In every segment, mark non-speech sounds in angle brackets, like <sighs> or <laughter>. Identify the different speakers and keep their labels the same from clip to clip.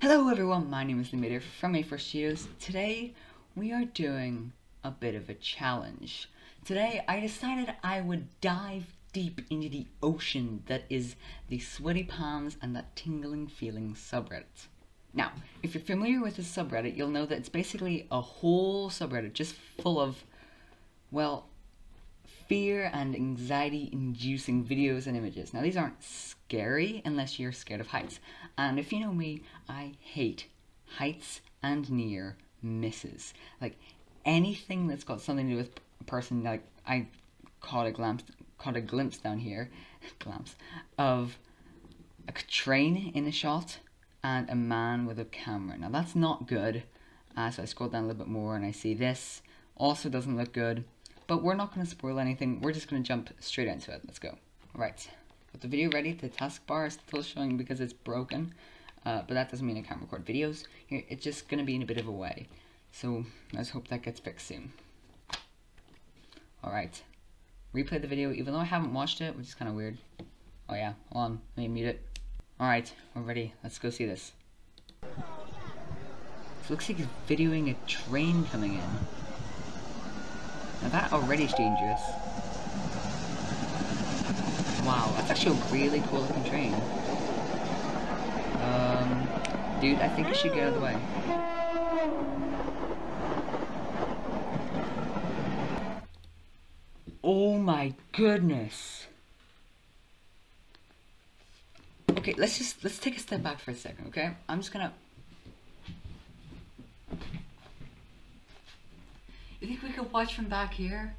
Speaker 1: Hello everyone, my name is Limitor from A4 Studios. Today we are doing a bit of a challenge. Today I decided I would dive deep into the ocean that is the sweaty palms and that tingling feeling subreddit. Now, if you're familiar with this subreddit, you'll know that it's basically a whole subreddit just full of, well, fear and anxiety inducing videos and images. Now, these aren't scary unless you're scared of heights. And if you know me, I hate heights and near misses. Like anything that's got something to do with a person, like I caught a glimpse, caught a glimpse down here, <laughs> glimpse, of a train in a shot and a man with a camera. Now that's not good. Uh, so I scroll down a little bit more and I see this. Also doesn't look good. But we're not going to spoil anything. We're just going to jump straight into it. Let's go. Alright. Got the video ready. The taskbar is still showing because it's broken. Uh, but that doesn't mean I can't record videos. It's just going to be in a bit of a way. So let's hope that gets fixed soon. Alright. Replay the video even though I haven't watched it, which is kind of weird. Oh yeah, hold on. Let me mute it. Alright, we're ready. Let's go see this. This looks like he's videoing a train coming in. Now that already is dangerous. Wow, that's actually a really cool looking train. Um, dude, I think you should get out of the way. Oh my goodness. Okay, let's just, let's take a step back for a second, okay? I'm just gonna You think we could watch from back here?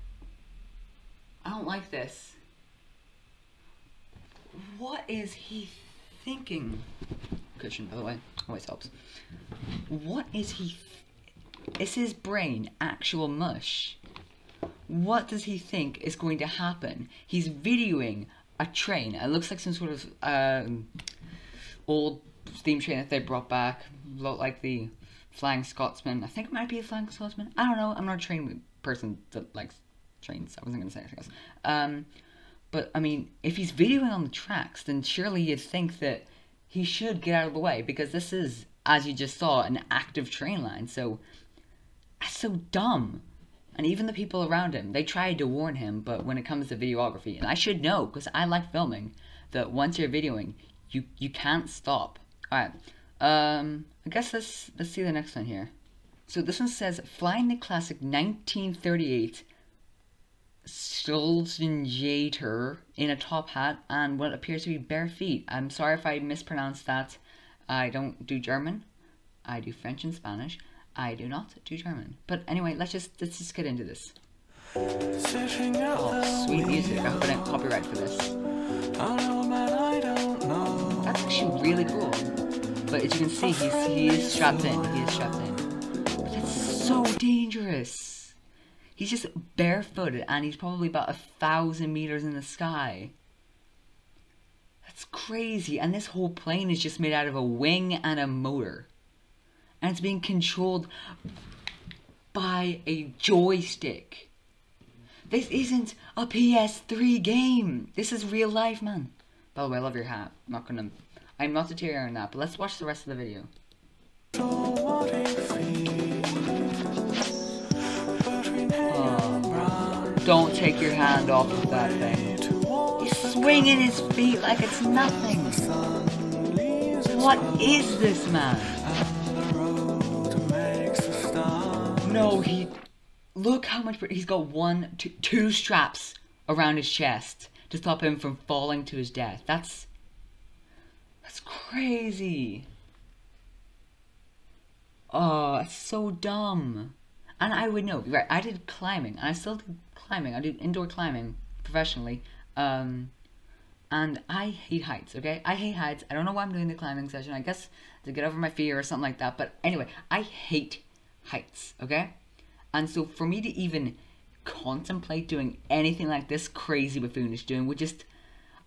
Speaker 1: I don't like this. What is he thinking? Cushion, by the way. Always helps. What is he... Is his brain actual mush? What does he think is going to happen? He's videoing a train. It looks like some sort of um, old steam train that they brought back. Look like the Flying Scotsman. I think it might be a Flying Scotsman. I don't know. I'm not a train person that likes trains. I wasn't going to say anything else. Um, but, I mean, if he's videoing on the tracks, then surely you'd think that he should get out of the way because this is, as you just saw, an active train line. So, that's so dumb. And even the people around him, they tried to warn him, but when it comes to videography, and I should know because I like filming, that once you're videoing, you, you can't stop. Alright. Um, I guess let's let's see the next one here. So this one says flying the classic 1938 Stolzenjater in a top hat and what appears to be bare feet. I'm sorry if I mispronounced that. I don't do German. I do French and Spanish. I do not do German. But anyway, let's just let's just get into this. Oh, sweet music. I hope I don't copyright for this. That's actually really cool. But as you can see, he's he is strapped in. He is strapped in. So dangerous. He's just barefooted, and he's probably about a thousand meters in the sky. That's crazy. And this whole plane is just made out of a wing and a motor, and it's being controlled by a joystick. This isn't a PS3 game. This is real life, man. By the way, I love your hat. I'm not gonna I'm not deteriorating that, but let's watch the rest of the video. Don't take your hand off of that thing. He's swinging his feet like it's nothing. What is this man? No, he... Look how much... He's got one, two, two straps around his chest to stop him from falling to his death. That's that's crazy. Oh, it's so dumb. And I would know, right? I did climbing, and I still do climbing. I do indoor climbing professionally. Um, and I hate heights, okay? I hate heights. I don't know why I'm doing the climbing session. I guess to get over my fear or something like that. But anyway, I hate heights, okay? And so for me to even contemplate doing anything like this crazy buffoonish doing would just,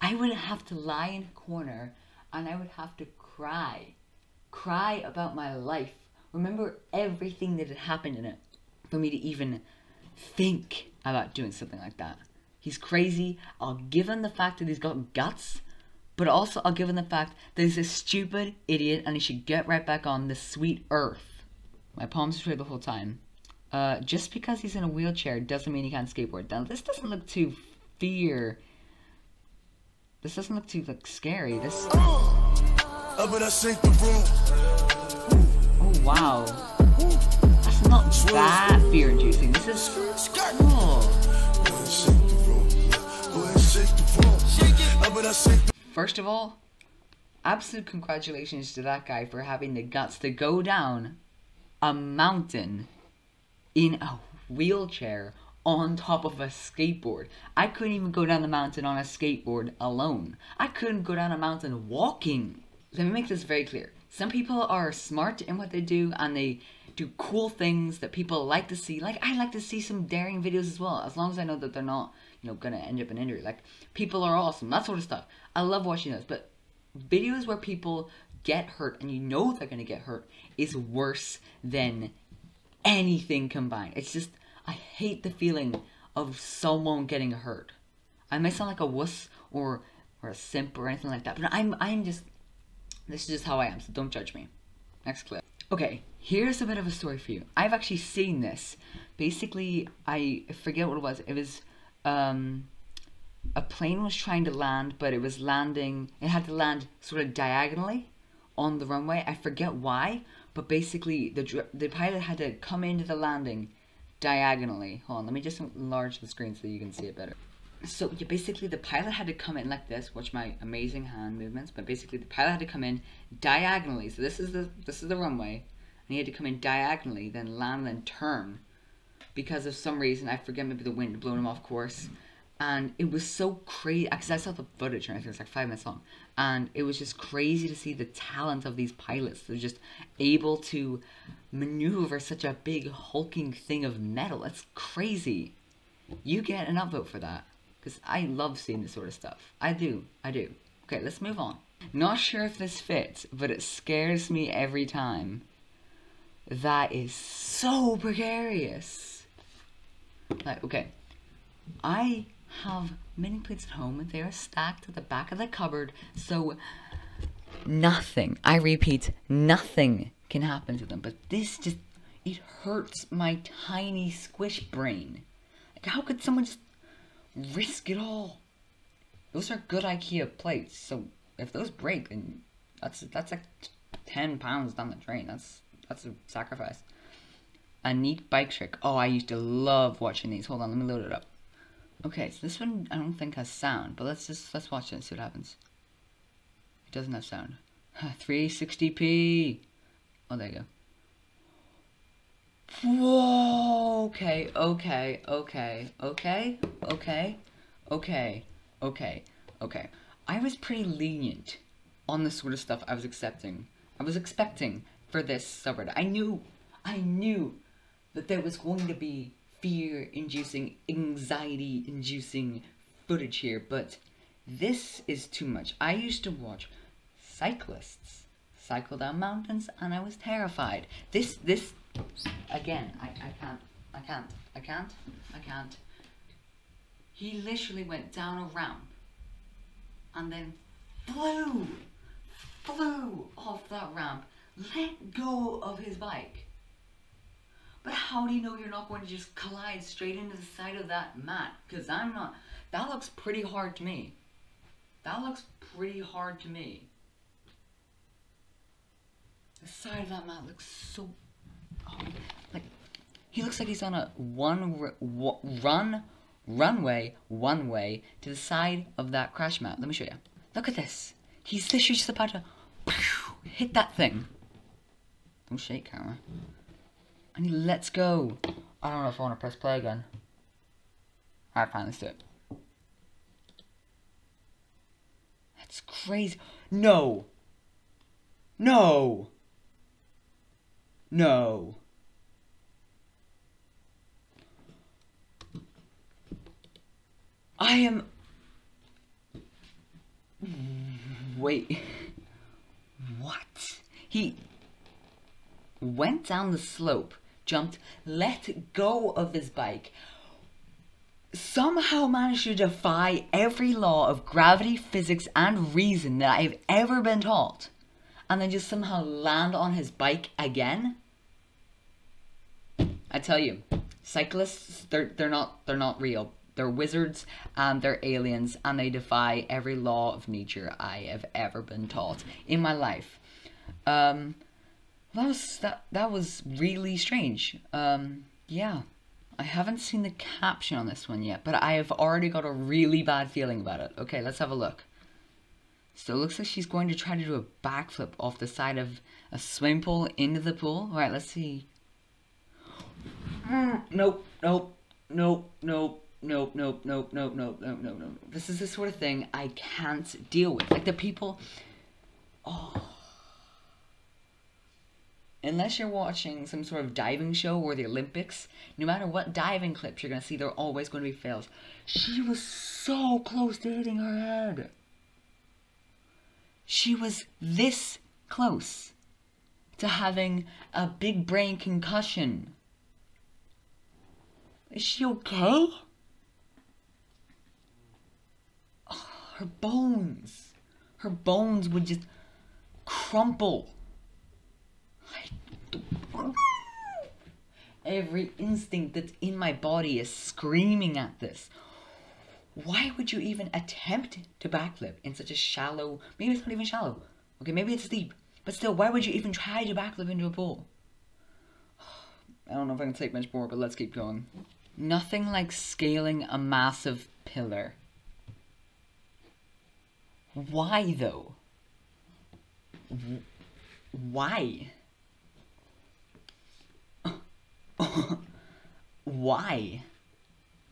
Speaker 1: I would have to lie in a corner and I would have to cry. Cry about my life. Remember everything that had happened in it for me to even think about doing something like that. He's crazy. I'll give him the fact that he's got guts, But also, I'll give him the fact that he's a stupid idiot and he should get right back on the sweet earth. My palms are straight the whole time. Uh, just because he's in a wheelchair doesn't mean he can't skateboard. Now, this doesn't look too fear. This doesn't look too like scary. This. Oh wow. Not that fear-inducing. This is. First of all, absolute congratulations to that guy for having the guts to go down a mountain in a wheelchair on top of a skateboard. I couldn't even go down the mountain on a skateboard alone. I couldn't go down a mountain walking. Let me make this very clear. Some people are smart in what they do and they do cool things that people like to see. Like I like to see some daring videos as well, as long as I know that they're not, you know, gonna end up in injury. Like people are awesome, that sort of stuff. I love watching those, but videos where people get hurt and you know they're gonna get hurt is worse than anything combined. It's just I hate the feeling of someone getting hurt. I may sound like a wuss or or a simp or anything like that, but I'm I'm just this is just how I am, so don't judge me. Next clip. Okay, here's a bit of a story for you. I've actually seen this. Basically, I forget what it was. It was um a plane was trying to land, but it was landing, it had to land sort of diagonally on the runway. I forget why, but basically the the pilot had to come into the landing diagonally. Hold on, let me just enlarge the screen so you can see it better. So yeah, basically the pilot had to come in like this. Watch my amazing hand movements. But basically the pilot had to come in diagonally. So this is the this is the runway, and he had to come in diagonally, then land, then turn. Because of some reason, I forget maybe the wind blowing him off course and it was so crazy because I saw the footage and I think it's like five minutes long, and it was just crazy to see the talent of these pilots. They're just able to maneuver such a big hulking thing of metal. It's crazy. You get an upvote for that because I love seeing this sort of stuff. I do. I do. Okay, let's move on. Not sure if this fits, but it scares me every time. That is so precarious. Like, okay, I have many plates at home and they are stacked at the back of the cupboard so nothing, I repeat, nothing can happen to them. But this just, it hurts my tiny squish brain. Like, how could someone just risk it all? Those are good IKEA plates, so if those break, then that's that's like ten pounds down the drain. That's that's a sacrifice. A neat bike trick. Oh, I used to love watching these. Hold on, let me load it up. Okay, so this one I don't think has sound, but let's just let's watch it and see what happens. It doesn't have sound. <sighs> 360p. Oh, there you go. Whoa. Okay. Okay. Okay. Okay. Okay. Okay. Okay. Okay. I was pretty lenient on the sort of stuff I was accepting. I was expecting for this subreddit. I knew, I knew that there was going to be fear inducing, anxiety inducing footage here, but this is too much. I used to watch cyclists cycle down mountains and I was terrified. This, this, again, I, I can't, I can't, I can't, I can't. He literally went down a ramp and then flew, flew off that ramp, let go of his bike but how do you know you're not going to just collide straight into the side of that mat? Because I'm not. That looks pretty hard to me. That looks pretty hard to me. The side of that mat looks so. Like, he looks like he's on a one run runway one way to the side of that crash mat. Let me show you. Look at this. He's literally just about to hit that thing. Don't shake, camera. And he lets go. I don't know if I want to press play again. Alright, fine, let's do it. That's crazy. No. No. No. I am... Wait. What? He went down the slope jumped, let go of his bike, somehow managed to defy every law of gravity, physics, and reason that I've ever been taught, and then just somehow land on his bike again. I tell you, cyclists, they're they're not they're not real. They're wizards and they're aliens and they defy every law of nature I have ever been taught in my life. Um, that was that that was really strange. Um, yeah. I haven't seen the caption on this one yet, but I have already got a really bad feeling about it. Okay, let's have a look. So it looks like she's going to try to do a backflip off the side of a swimming pool into the pool. All right, let's see. <gasps> Nope, nope, nope, nope, nope, nope, nope, nope, nope, nope, nope, nope. This is the sort of thing I can't deal with. Like the people. Oh unless you're watching some sort of diving show or the Olympics, no matter what diving clips you're going to see, they're always going to be fails. She was so close to hitting her head. She was this close to having a big brain concussion. Is she okay? Oh, her bones. Her bones would just crumple Every instinct that's in my body is screaming at this. Why would you even attempt to backflip in such a shallow, maybe it's not even shallow, okay, maybe it's deep, but still, why would you even try to backflip into a pool? <sighs> I don't know if I can take much more, but let's keep going. Nothing like scaling a massive pillar. Why though? Why? <laughs> Why?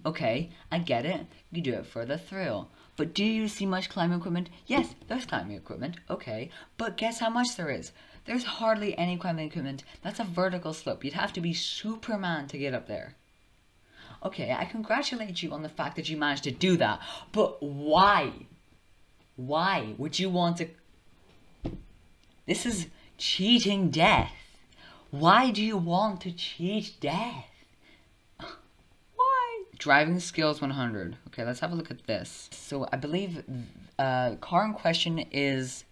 Speaker 1: Okay, I get it. You do it for the thrill. But do you see much climbing equipment? Yes, there's climbing equipment. Okay, but guess how much there is? There's hardly any climbing equipment. That's a vertical slope. You'd have to be Superman to get up there. Okay, I congratulate you on the fact that you managed to do that. But why? Why would you want to... This is cheating death. Why do you want to cheat death? Why? Driving skills 100. Okay, let's have a look at this. So I believe uh, car in question is.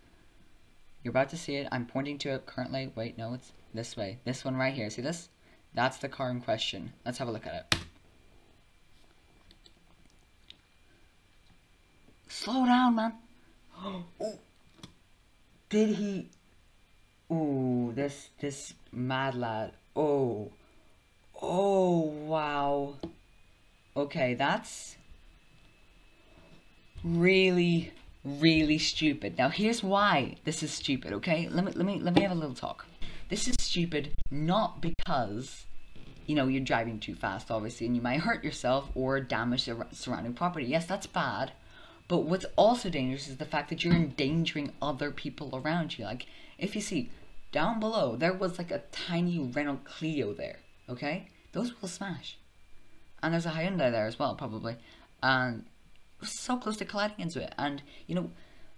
Speaker 1: You're about to see it. I'm pointing to it currently. Wait, no, it's this way. This one right here. See this? That's the car in question. Let's have a look at it. Slow down, man. <gasps> Oh. Did he Ooh, this this mad lad. Oh. Oh, wow. Okay, that's really really stupid. Now here's why this is stupid, okay? Let me let me let me have a little talk. This is stupid not because you know you're driving too fast obviously and you might hurt yourself or damage the surrounding property. Yes, that's bad. But what's also dangerous is the fact that you're endangering other people around you. Like if you see down below, there was like a tiny Renault Clio there, okay? Those will smash. And there's a Hyundai there as well, probably. And so close to colliding into it. And, you know,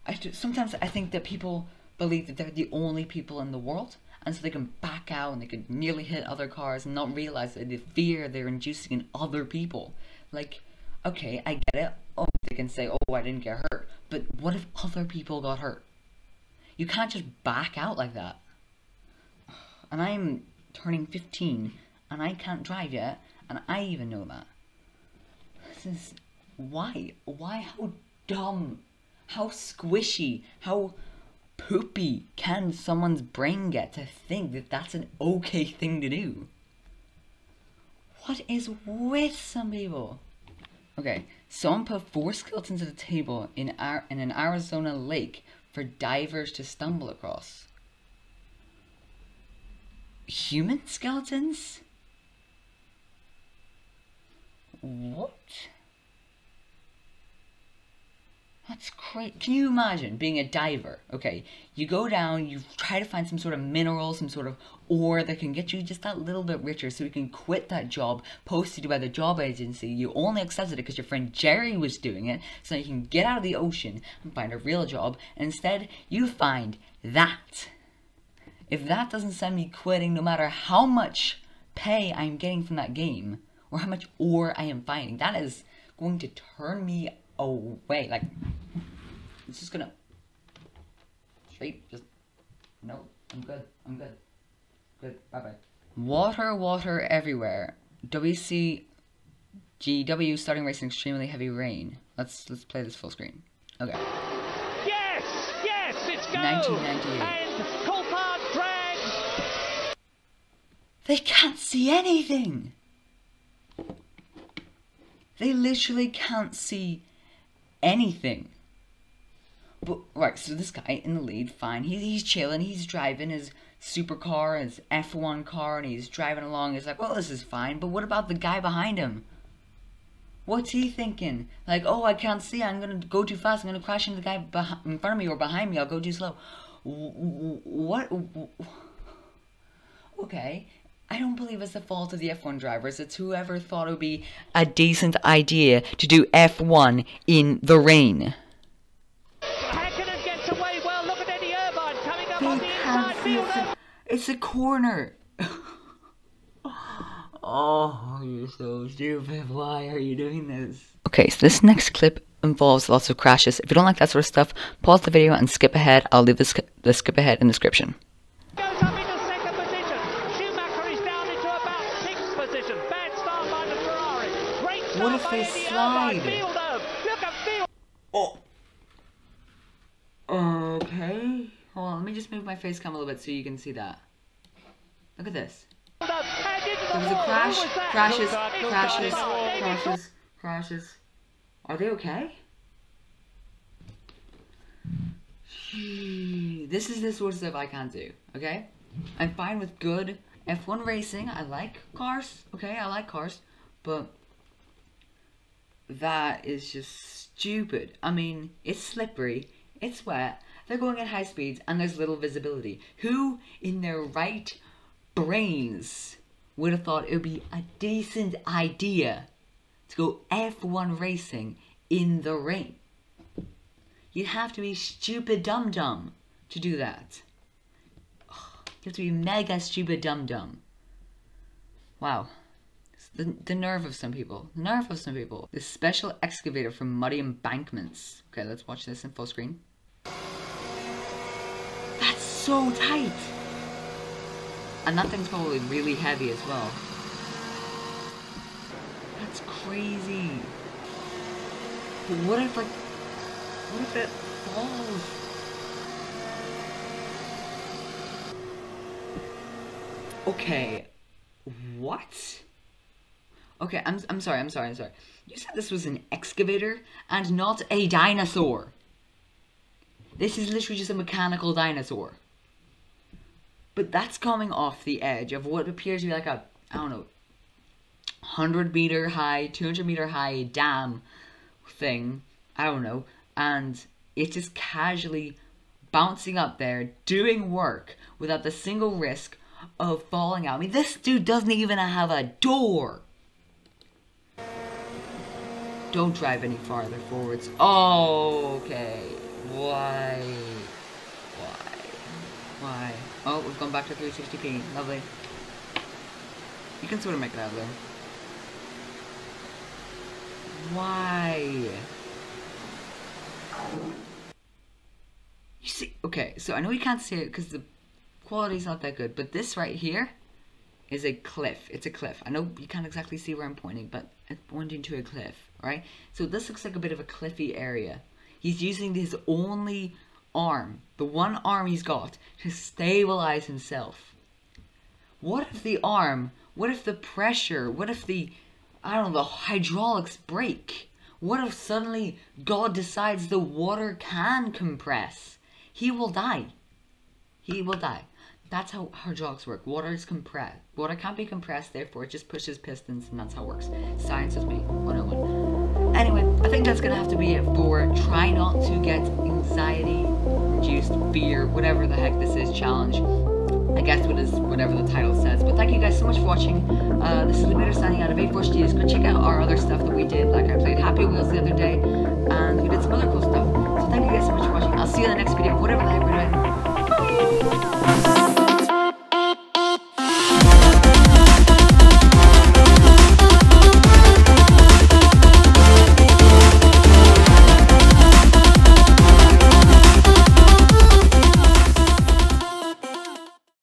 Speaker 1: I, sometimes I think that people believe that they're the only people in the world. And so they can back out and they can nearly hit other cars and not realize that the fear they're inducing in other people. Like, okay, I get it. Oh, they can say, oh, I didn't get hurt. But what if other people got hurt? You can't just back out like that and I'm turning 15 and I can't drive yet and I even know that. This is why? Why how dumb? How squishy? How poopy can someone's brain get to think that that's an okay thing to do? What is with some people? Okay, someone put four skeletons at a table in, Ar in an Arizona lake for divers to stumble across human skeletons? What? That's crazy. Can you imagine being a diver? Okay, you go down, you try to find some sort of mineral, some sort of ore that can get you just that little bit richer so you can quit that job posted by the job agency. You only accepted it because your friend Jerry was doing it so you can get out of the ocean and find a real job. Instead, you find that if that doesn't send me quitting no matter how much pay I'm getting from that game or how much ore I am finding, that is going to turn me Oh, away. Like, it's just gonna straight. Just no. I'm good. I'm good. Good. Bye bye. Water, water everywhere. WC GW starting racing extremely heavy rain. Let's let's play this full screen. Okay.
Speaker 2: Yes, yes, it's go.
Speaker 1: 1998.
Speaker 2: And Coulthard drags.
Speaker 1: They can't see anything. They literally can't see anything. But right, so this guy in the lead, fine. He's he's chilling. He's driving his supercar, his F1 car, and he's driving along. He's like, well, this is fine. But what about the guy behind him? What's he thinking? Like, oh, I can't see. I'm gonna go too fast. I'm gonna crash into the guy in front of me or behind me. I'll go too slow. What? Okay. I don't believe it's the fault of the F1 drivers. It's whoever thought it would be a decent idea to do F1 in the rain.
Speaker 2: Hakkinen gets away well. Look at Eddie Irvine coming up on the
Speaker 1: can't
Speaker 2: inside
Speaker 1: see oh.
Speaker 2: it's
Speaker 1: a, it's a corner. <laughs> oh, you're so stupid. Why are you doing this? Okay, so this next clip involves lots of crashes. If you don't like that sort of stuff, pause the video and skip ahead. I'll leave the, sk- the skip ahead in the description. What if they slide? Oh. Okay. Hold on, let me just move my face cam a little bit so you can see that. Look at this. There was a crash, crashes, crashes, crashes, crashes. Are they okay? This is the sort of stuff I can't do, okay? I'm fine with good F1 racing. I like cars, okay? I like cars, but that is just stupid. I mean, it's slippery, it's wet, they're going at high speeds, and there's little visibility. Who in their right brains would have thought it would be a decent idea to go F1 racing in the rain? You'd have to be stupid dum dum to do that. You have to be mega stupid dum dum. Wow. The, the nerve of some people. The nerve of some people. This special excavator from muddy embankments. Okay, let's watch this in full screen. That's so tight! And that thing's probably really heavy as well. That's crazy. But what if, like, what if it falls? Okay, what? Okay, I'm, I'm sorry, I'm sorry, I'm sorry. You said this was an excavator and not a dinosaur. This is literally just a mechanical dinosaur. But that's coming off the edge of what appears to be like a, I don't know, 100 meter high, 200 meter high dam thing. I don't know. And it's just casually bouncing up there, doing work without the single risk of falling out. I mean, this dude doesn't even have a door. Don't drive any farther forwards. Oh, okay. Why? Why? Why? Oh, we've gone back to 360p. Lovely. You can sort of make it out there. Why? You see, okay, so I know you can't see it because the quality's not that good, but this right here is a cliff. It's a cliff. I know you can't exactly see where I'm pointing, but it's pointing to a cliff, right? So this looks like a bit of a cliffy area. He's using his only arm, the one arm he's got, to stabilize himself. What if the arm, what if the pressure, what if the, I don't know, the hydraulics break? What if suddenly God decides the water can compress? He will die. He will die. That's how hydraulics work. Water is compressed. Water can't be compressed, therefore it just pushes pistons, and that's how it works. Science with me, 101. Anyway, I think that's gonna have to be it for try not to get anxiety induced fear, whatever the heck this is, challenge. I guess what is whatever the title says. But thank you guys so much for watching. Uh, this is Demeter signing out of A4 Studios. Go check out our other stuff that we did. Like I played Happy Wheels the other day, and we did some other cool stuff. So thank you guys so much for watching. I'll see you in the next video, whatever the heck we're doing.